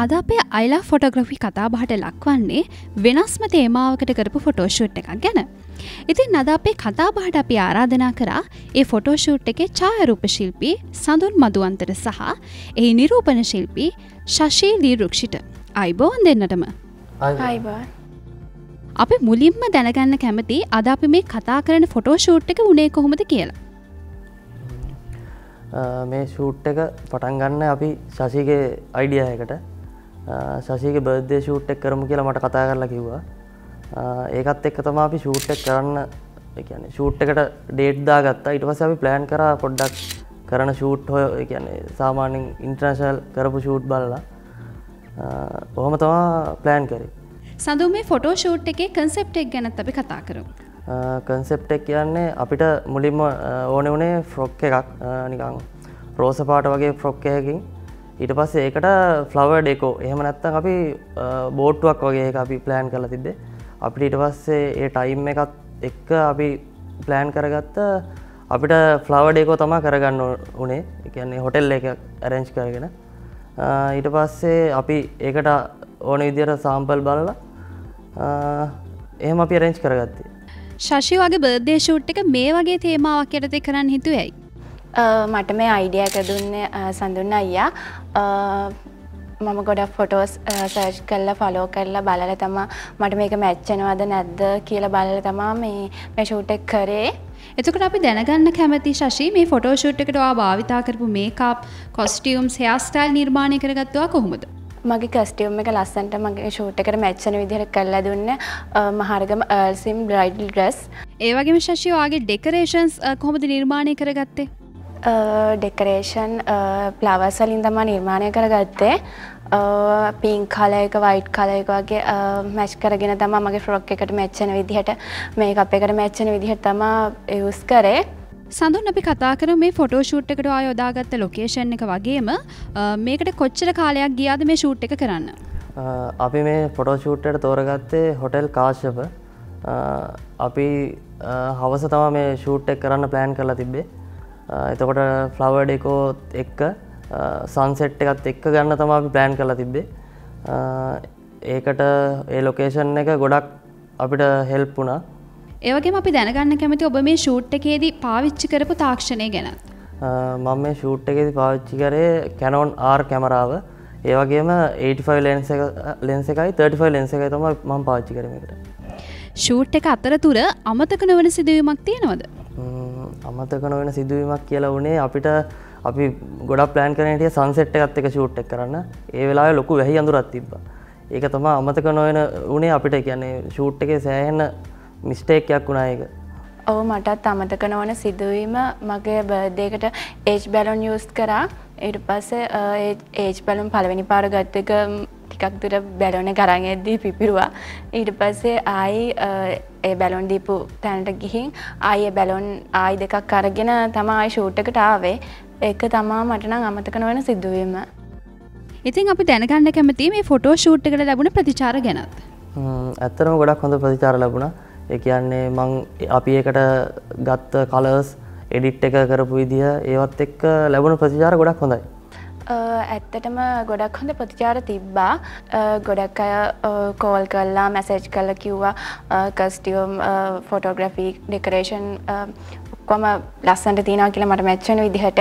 අද අපේ අයිලා ෆොටෝග්‍රෆි කතාබහට ලක්වන්නේ වෙනස්ම තේමාවකට කරපු ෆොටෝෂූට් එකක් ගැන. ඉතින් අද අපේ කතාබහට අපි ආරාධනා කරා ඒ ෆොටෝෂූට් එකේ ඡායරූප ශිල්පී සඳුන් මදුවන්තර සහ එහි නිරූපණ ශිල්පී ශශී ලීරුක්ෂිට අයිබෝන් දෙන්නටම. අපි මුලින්ම දැනගන්න කැමති අද අපි මේ කතා කරන ෆොටෝෂූට් එක උනේ කොහොමද කියලා. මේ ෂූට් එක පටන් ගන්න අපි ශශීගේ අයිඩියයකට ශශීගේ බර්ධය ෂූට් එක් කරමු කියලා මට කතා කරලා කිව්වා. ඒකත් එක්ක තම අපි ෂූට් එක් කරන්න එකන ෂූට් එකට ඩේට්දා ගත්තා ඉට පස අපි ප්ලෑන් කර පොඩ්ඩක් කරන ෂූට් හොය කියන්නේ සාමාන්‍යෙන් ඉන්ට්‍රනශල් කරපු ෂූට් බලලා. ඔහොම තමා ප්ලෑන් කරේ. සඳු මේ ෆොටෝ ෂූට් එකේ කන්සෙප්ට් එක් ගැනත් අපි කතා කරමු. කන්සෙප්ට එක කියන්නේ අපිට මුලින්ම ඕන වනේ ෆ්‍රොක් එකක්. නිකං රෝස පාට වගේ ෆ්‍රොක්කයකින් ඊට පස්සේ ඒකට ෆ්ලව ඩෙකෝ එහෙම නැත්තන් අපි බෝට්ටුවක් වගේ අපි ප්ලෑන් කල තිබේ අපිට ඊට පස්සේ ඒ ටයිම් එකත් එක්ක අපි ප්ලෑන් කරගත්ත අපිට ෆ්ලව ඩේකෝ තමා කරගන්න උනේ. එකන්නේ හොටෙල් එක ඇරෙන්ච් කරගෙන. ඊට පස්සේ අපි ඒකට ඕන විදියට සාම්පල් බලලා එහෙම අපි රෙන්ච් කරගත්තේ. ශශි වගේ බර්ධය ෂූට් එක මේ වගේ තේමාවක් යටතේ කරන්න හිතුවයි. මට මේ අයිඩිය එක දුන්න සඳුන්න අයියා මම ගොඩක් ෆොටෝස් සර්ච් කරලා ෆලෝ කරලා බලල තමා මට මේක මැච්චනවද නැද්ද කියලා බලල තමා මේ මේ ෂූට් එක් කරේ එතකට අපි දැනගන්න කැමති ශශී මේ ෆොටෝෂූට් එකට භාවිතා කරපු මේකප් කොස්ටියම් සයාස්ටයිල් නිර්මාණය කරගත්වා කොහොමද මගේ කස්ටියම් එක ලස්සන්ට මගේ ෂූට් එකට මැච්චන විදිහට කල්ලා දුන්න මහරගම අල්සිම් බ්‍රයිඩල් ඩ්‍රස් ඒවගේම ශශිවාගේ ඩෙකරේෂන්ස් කොහොමද නිර්මාණය කරගත්තේ ඩෙකරේෂන් ප්ලවසලින් තමා නිර්මාණය කරගත්තේ. පින් කලයක වයිට් කලයක වගේ මැච් කරගෙන තම මගේ ෆ්‍රොක් එකට මැච්චන විදිහට මේ අප එකට මැච්චන විදිහට තමා යස් කරේ. සඳුන් අපි කතා කර මේ ෆොටෝ ෂූට් එකට ආය යොදාගත්ත ලොකේෂන් එක වගේම මේකට කොච්චර කාලයක් ගියාද මේ ෂූට් එක කරන්න? අපි මේ ෆොටෝ ෂූට්ට තෝරගත්තේ හොටෙල් කාශ්‍යප. අපි හවස තම මේ ෂූට් එක් කරන්න ප්ලෑන් කරලා තිබ්බේ එතකොට ෆ්ලවර් ඩෙකෝත් එක්ක සන්සෙට් එකත් එක්ක ගන්න තම අපි ප්ලෑන් කරලා තිබ්බේ. ඒකට ඒ ලොකේෂන් එක ගොඩක් අපිට හෙල්ප් වුණා. ඒවගේ අපි දැනගන්න කැමති ඔබ මේ ෂූට් එකේදී පාවිච්චි කරපු තාක්ෂණය ගැන. මම මේ ෂූට් එකෙදි පාවිච්චි කරේ කැනෝන් ආර් කැමරාව ඒවගේම 85 ලෙන්ස ලෙන්ස එකයි 35 ලෙන්ස එකයි තම මම පාච්චි කරමකට ෂූට් එක අතර තුර අමතක නොවන සිදුවීමක් තියෙනවද අමතක නොවෙන සිදුවීමක් කියලා වනේ අපිට අපි ගොඩ ප්ලෑන් කරනටිය සංසෙට් එකත් එක ෂූට් එක් කරන්න. ඒ වෙලා ලොකු වැහි අඳුරත් තිබ්බ. ඒක තම අමතක නොවෙන උනේ අපිට. කියන්නේ ෂූට් එක සෑහෙන්න මිස්ටේක්යක් වුණා එක ඔව මටත් අමතක නොවන සිදුවීම. මගේ බර්දයකට ඒජ් බැලොන් යස් කරා. ඊට පස්සේ ඒජ් බැලුම් පළවෙනි පාර ගත්ත එක ටිකක් දුර බැලෝන කරන්න එද්දී පිපිරුවා. ඊට පස්සේ ආයි ඒ බැලොන් දීපු තැනට ගිහින් ආය බැලොන් ආයි දෙකක් අරගෙන තමා ෂූට්කට ආවේ. ඒක තමා මටනම් අමතක නොවන සිදුවීම. ඉතින් අපි දැනගන්න කැමති මේ ෆොටෝ ෂූට්කට ලැබුණ ප්‍රතිචාර ගැනත්. ඇත්තරම ගොඩක් හොඳ ප්‍රතිචාර ලැබුණා. ඒ කියන්නේ මං අපි එකට ගත්ත කලර්ස් එඩිට් එක කරපු විදිහ ඒවත් එක්ක ලැබුණු ප්‍රතිචාර ගොඩක් හොඳයි. ඇත්තටම ගොඩක් හොඳ ප්‍රතිචාර තිබ්බා ගොඩක් අය කෝල් කල්ලා මැසේජ් කල්ල කිව්වා කස්ටියම් ෆොටෝග්‍රෆී ඩෙකරේෂන් ඔක්කොම ලස්සන්ට තියනා කියලා මට මැච්චන විදිහට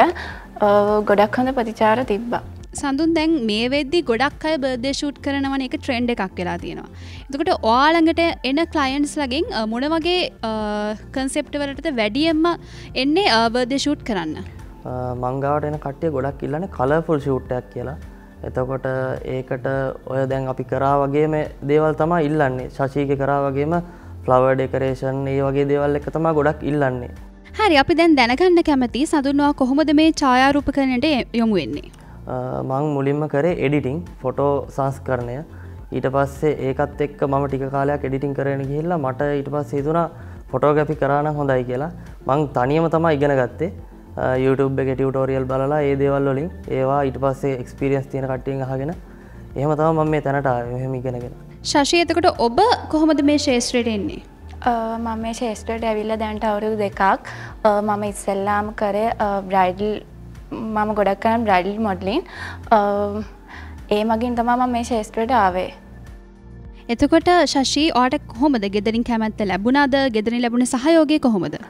ගොඩක් හොඳ ප්‍රතිචාර තිබ්බා. සඳුන් දැන් මේ වෙද්දි ගොඩක් අය බර්ධය ෂූට් කරනවන එක ට්‍රෙන්ඩ් එකක් වෙලා තියෙනවා. එතකොට ඔයාළඟට එන ක්ලයින්ට්ස් ලගින් මොන වගේ කන්සෙප්ට වලට වැඩියෙන්ම එන්නේ බර්ධය ෂූට් කරන්න. මංගාවට එන කට්ටිය ගොඩක් ඉල්ලන කලෆුල් ෂූට්ටයක් කියලා. එතකොට ඒකට ඔය දැන් අපි කරා වගේම දේවල් තමා ඉල්ලන්නේ ශශීක කරා වගේම ෆ්ලවර් ඩෙකරේෂන් ඒ වගේ දේවල් එක තමා ගොඩක් ඉල්ලන්නේ. හරි අපි දැන් දැනගන්න කැමති සඳුන්වා කොහොමද මේ ඡායාරූප කරනට යොමු වෙන්නේ. මං මුලින්ම කරේ එඩිටිං ෆොටෝ සංස්කරණය ඊට පස්සේ ඒකත් එක්ක මම ටික කාලයක් එඩිටිං කරන ගිහිල්ලා මට ඊට පස් හිතුනා ෆොටෝගැපි කරාන හොඳයි කියලා මං තනියම තමා ඉගෙන ගත්තේ YouTube එක ටියටෝරියල් බලලා ඒ දේවල් වලින් ඒවා ඊට පස්සේ එක්ස්පිරියන්ස් තියෙන කට්ටියෙන් අහගෙන එහෙම තම මම මේ තැනට මෙහෙම ඉගෙනගෙන. ශශයතකට ඔබ කොහොමද මේ ශේෂත්‍රයට එන්නේ? මම මේ ශේෂත්‍රයට ඇවිල්ල දැන්ට අවුරුදු දෙකක්. මම ඉස්සෙල්ලාම කරේ බ්‍රයිඩල් මම ගොඩක් කරන බ්‍රයිඩල් මොඩලින් ඒ මගින් තමා මේ ශේෂත්‍රයට ආවේ. එතකොට ශශී ඕට කොහොමද? ගෙදරින් කැමැත්ත ලැබුණාද? ගෙදරින් ලැබුණ සහයෝගය කොහොමද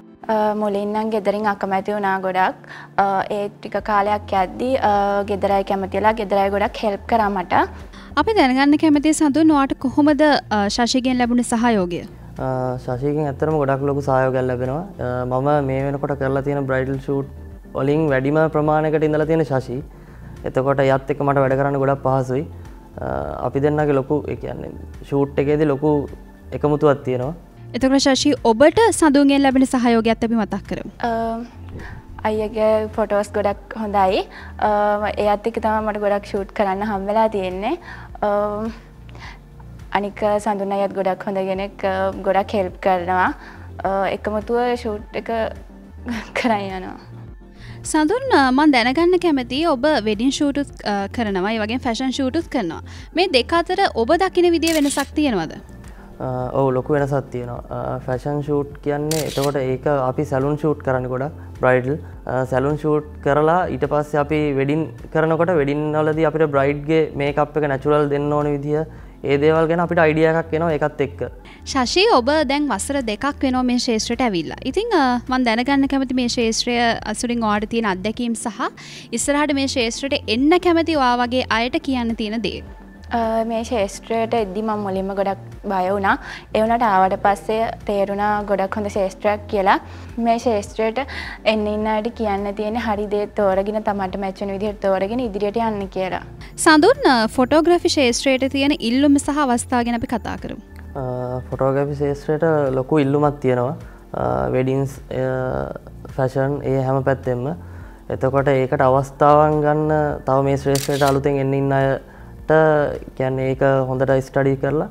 මුලින්නම් ගෙදරින් අකමැති වුණා ගොඩක්. ඒ ටික කාලයක් යද්දී ගෙදරයි කැමතිලා ගෙදරයි ගොඩක් හෙල්ප් කරමට අපි දැනගන්න කැමති සඳු නොට කොහොමද ශශිගෙන් ලැබුණ සහයෝගය? ශශීකින් ඇත්තරම ගොඩක් ලොකු සහයෝගැල් ලැබෙනවා. මම මේ වෙනකොට කරලා තියෙන බ්‍රයිඩල් ෂූට් ඔලින් වැඩිම ප්‍රමාණයකට ඉඳලා තියෙන ශශී. එතකොට යත් එක මට වැඩ කරන්න ගොඩක් පහසුයි. අපි දෙන්නගේ ලොකු කියන්නේ ෂූට් එකේද ලොකු එකමුතුවත් තියෙනවා එතකට ශශී ඔබට සඳුන්ගෙන් ලැබෙන සහයෝගයක් අපි මතක් කර අයගේ ෆොටෝස් ගොඩක් හොඳයි. එයත් එක තම මට ගොඩක් ෂූට් කරන්න හම්වෙලා තියෙන්නේ. අනික සඳුන අයත් ගොඩක් හොඳගෙනෙක් ගොඩක් හෙල්ප් කරනවා. එකමුතුව ෂූට් එක කරයි යනවා. සඳුන් මන් දැනගන්න කැමති ඔබ වෙඩින් ෂූටුත් කරනවයි වගේ ෆැෂන් ෂූටුත් කරනවා. මේ දෙක අතර ඔබ දකින විදිිය වෙනසක් තියෙනවද ඔව ලොකු වෙනසත් තියෙනවා. ෆැෂන් ෂූට් කියන්නේ එතකොට ඒක අපි සැලුන් ෂූට් කරන්න ගොඩ බ්‍රයිඩල් සැලුන් ෂූට් කරලා ඊට පස්ස අපි වෙඩින් කරනකොට වෙඩින් වලද අපිට බ්‍රයිඩ්ගේ මේ අප එක නැචුරල් දෙන්න ඕන විදිහ ඒ දේවල් ගැන අපිට අයිඩිය එකක් එනවා එකත් එක්ක. ශශී ඔබ දැන් වසර දෙකක් වෙනවා මේ ශේෂත්‍රයට ඇවිල්ලා. ඉතිං මන් දැනගන්න කැමති මේ ශේත්‍රය අසුරින් ඕඩ තියෙන අත්දැකීම් සහ ඉස්සරහට මේ ශේත්‍රයට එන්න කැමති වා වගේ අයට කියන්න තියෙන දේ. මේ ශේෂත්‍රයට එද්දි මං මුලින්ම ගොඩක් බය වුණා එවනට ආවට පස්සේ තේරුණා ගොඩක් හොඳ ශේෂත්‍රයක් කියලා මේ ශේෂත්‍රයට එන්න ඉන්නට කියන්න තියෙන හරිදේ තෝරගෙන තමට මැච්චන විදිහට තෝරගෙන ඉදිරියට යන්න කියලා. සඳුන් ෆොටෝග්‍රෆි ශේෂත්‍රයට තියෙන ඉල්ලුම සහ අවස්ථාගෙන අපි කතා කරමු. ෆොටෝග්‍රෆි ශේෂත්‍රයට ලොකු ඉල්ලුමත් තියෙනවා වෙඩින්ස් ෆැෂන් ඒ හැම පැත්තෙම එතකොට ඒකට අවස්ථාවන් ගන්න තව මේ ශ්‍රේෂ්‍රයට අලුතෙන් එන්න ඉන්න අය කියන්නේ ඒක හොඳට ස්ටඩී කරලා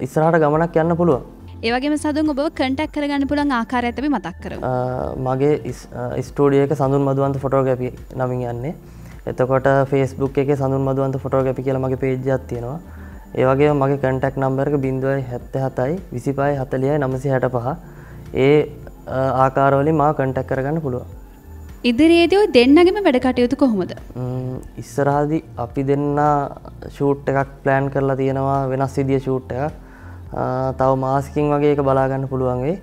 ඉස්සරහට ගමනක් යන්න පුළුවන්. ඒවගේ සදුන් ඔබ කටක් කරගන්න පුළන් ආකාර ඇතබි මතක් කර මගේ ස්ටෝඩියක සඳුන් මදුවන්ත ෆොටෝගැපි නමින් යන්නේ. එතකොට ෆේස්බුක් එක සඳුන් මදුවන්ත ෆොටෝගැපි කියල මගේ පේජත් තියෙනවා. ඒවගේ මගේ කටක් නම්බර්ක බිඳුවයි හැත්ත හතයි විසිපයි හතලියයි නමසි හැට පහ ඒ ආකාරවලින් මා කටක් කරගන්න පුළුවන් ඉදිරියේදී දෙන්නගෙම වැඩ කටයුතු කොහොමද? ඉස්සරහදී අපි දෙන්න ෂූට් එකක් ප්ලෑන් කරලා තියෙනවා වෙනස් විදිය ෂූට් එකක්. තව මාසකින් වගේ එක බලා ගන්න පුළුවන් වෙයි.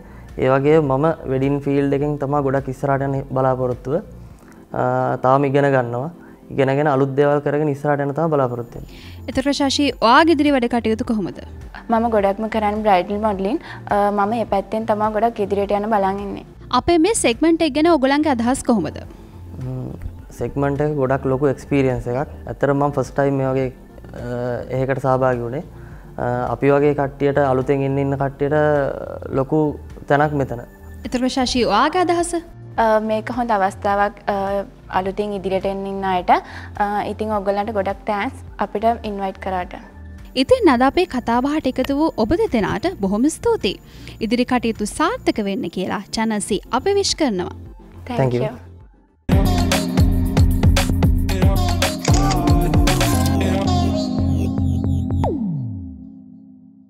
ඒ වගේ මම වෙඩින් ෆීල්ඩ් එකෙන් තමයි ගොඩක් ඉස්සරහට යන බලාපොරොත්තුව. තාම ඉගෙන ගන්නවා. ඉගෙනගෙන අලුත් දේවල් කරගෙන ඉස්සරහට යන තමයි බලාපොරොත්තු වෙන්නේ. එතකොට ශාෂි ඔයාගේ ඉදිරි වැඩ කටයුතු කොහොමද? මම ගොඩක්ම කරන්නේ බ්‍රයිඩල් මොඩලින්. මම මේ පැත්තෙන් තමයි ගොඩක් ඉදිරියට යන බලන් ඉන්නේ. අපේ මේ සෙක්මෙන්ට් එක ගැන ඔගොලන්ගේ අදහස් කොහොමද? සෙක්මන්ට් එක ගොඩක් ලොකු එක්ස්පීරියන්ස් එකක්. ඇත්තටම මම ෆස්ට් ටයිම් මේ වගේ එහෙකට සහභාගී වුණේ. අපි වගේ කට්ටියට අලුතෙන් එන්න ඉන්න කට්ටියට ලොකු තැනක් මෙතන. ශාෂි ඔයාගේ අදහස? මේක හොඳ අවස්ථාවක් අලුතින් ඉදිරියට එන්න අයට ඉතින් ඔගොල්ලන්ට ගොඩක් තෑන්ස් අපිට ඉන්වයිට් කරාට. ඉතින් අද අපේ කතාබහට එකතු වූ ඔබ දෙදෙනාට බොහොම ස්තුතියි. ඉදිරි කටයුතු සාර්ථක වෙන්න කියලා චනසි අප විශ් කරනවා. Thank you.